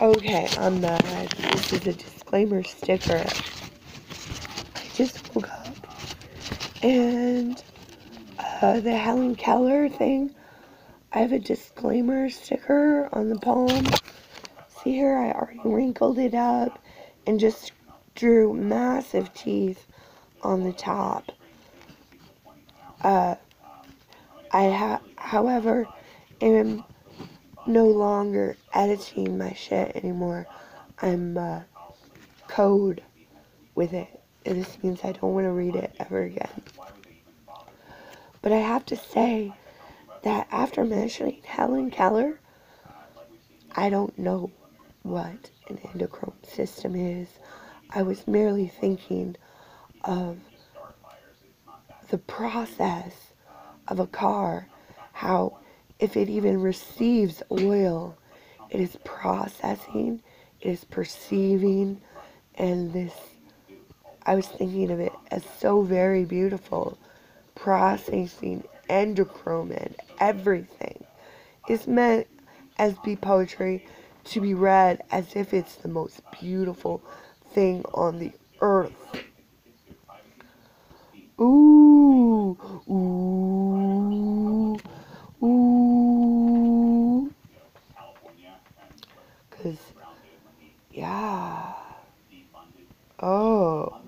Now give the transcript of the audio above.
Okay, I'm. This is a disclaimer sticker. I just woke up and uh, the Helen Keller thing. I have a disclaimer sticker on the palm. See here, I already wrinkled it up and just drew massive teeth on the top. Uh, I ha however, am no longer editing my shit anymore. I'm uh, code with it. This means I don't want to read it ever again. But I have to say that after mentioning Helen Keller, I don't know what an endocrine system is. I was merely thinking of the process of a car, how if it even receives oil, it is processing, it is perceiving, and this, I was thinking of it as so very beautiful. Processing endocrine and everything. Is meant as be poetry to be read as if it's the most beautiful thing on the earth. Ooh, ooh, ooh. Cause, yeah. Oh.